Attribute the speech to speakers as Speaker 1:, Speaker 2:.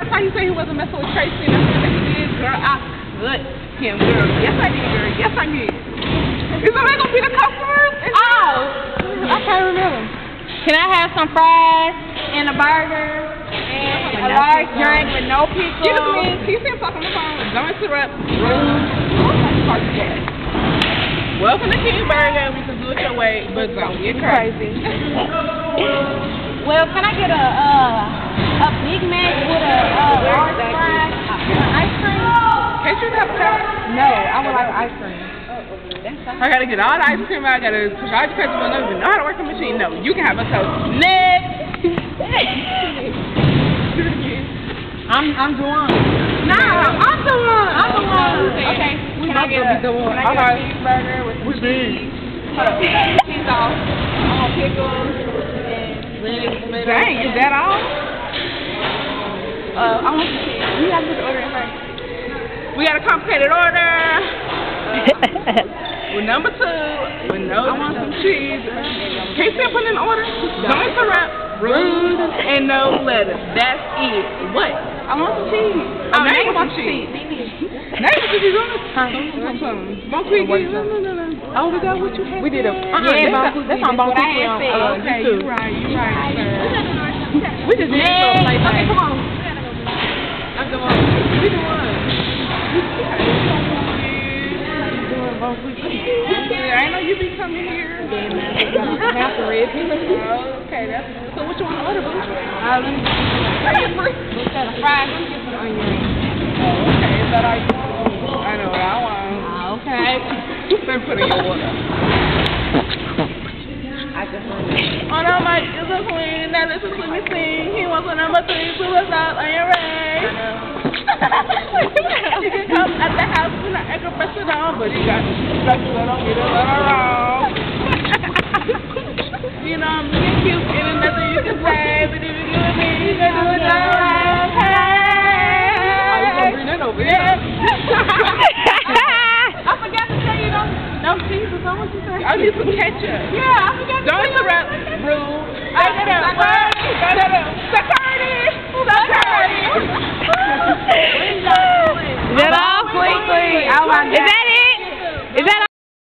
Speaker 1: That's how you say he wasn't messing with Tracy and that's what he did, girl. I cut him, girl. Yes, I did, girl. Yes, I did. Is that gonna be the customers? Is
Speaker 2: Oh, I can't remember. Can I have some fries and a burger and a large drink with no pickles?
Speaker 1: Give it to me. Can you see him talking on the phone? Don't interrupt. Welcome to King Burger. We can do it your way, but don't get crazy.
Speaker 2: Well, can I get a uh, a Big Mac with a uh, large fry and ice cream?
Speaker 1: Can't you have a?
Speaker 2: No, I would like ice cream.
Speaker 1: I gotta get all the ice cream. I gotta push all the button. I don't even know how to work the machine. No, you can have a toast. Next.
Speaker 2: I'm I'm Juwan.
Speaker 1: Nah, I'm the one.
Speaker 2: I'm the one.
Speaker 1: Okay.
Speaker 2: We
Speaker 1: Can I get a,
Speaker 2: be the one.
Speaker 1: can I get
Speaker 2: Alright.
Speaker 1: a cheeseburger with. Hold up. cheese sauce? I want pickles and lettuce, tomatoes. Dang, is that all? Uh, I want some cheese. We to order it first. We got a complicated order. With number two, with no, I want some cheese. Can you still put in order? Don't interrupt. Rude and no lettuce. That's it. What? I want some cheese. Oh, now you want cheese. Now you want cheese on it? Bon Qui Qui, no, no, no, no. Oh, is that what you had?
Speaker 2: We did a
Speaker 1: Uh-uh,
Speaker 2: yeah,
Speaker 1: that's
Speaker 2: Bon
Speaker 1: not-
Speaker 2: Quick.
Speaker 1: that's
Speaker 2: on Bon
Speaker 1: what I
Speaker 2: Quick
Speaker 1: had
Speaker 2: on uh,
Speaker 1: Okay,
Speaker 2: YouTube.
Speaker 1: you right, you right, sir.
Speaker 2: We just a little play
Speaker 1: Okay, come on. I'm the one. We the one. I know you be coming here.
Speaker 2: Half the ribs.
Speaker 1: Okay, that's so. What you want to order, boo?
Speaker 2: Uh, let me instead of fries, let me get some onion rings.
Speaker 1: Oh, okay, is that all you? I know what I want.
Speaker 2: Ah, okay.
Speaker 1: Me put in your order.
Speaker 2: I just want
Speaker 1: On our mic is a queen. Now listen to me sing. He wants a number three. Out on your ring. you can come at the house and I can press it on, but you got to press it on, get it on wrong. you know I'm being cute and nothing you can say, but if you give it me, you can do it all right. Hey.
Speaker 2: Oh, you gonna bring that over
Speaker 1: Yeah.
Speaker 2: I forgot to tell you those, those cheeses. How much you say?
Speaker 1: I need some ketchup.
Speaker 2: Yeah, I forgot
Speaker 1: Don't interrupt. Rude. I got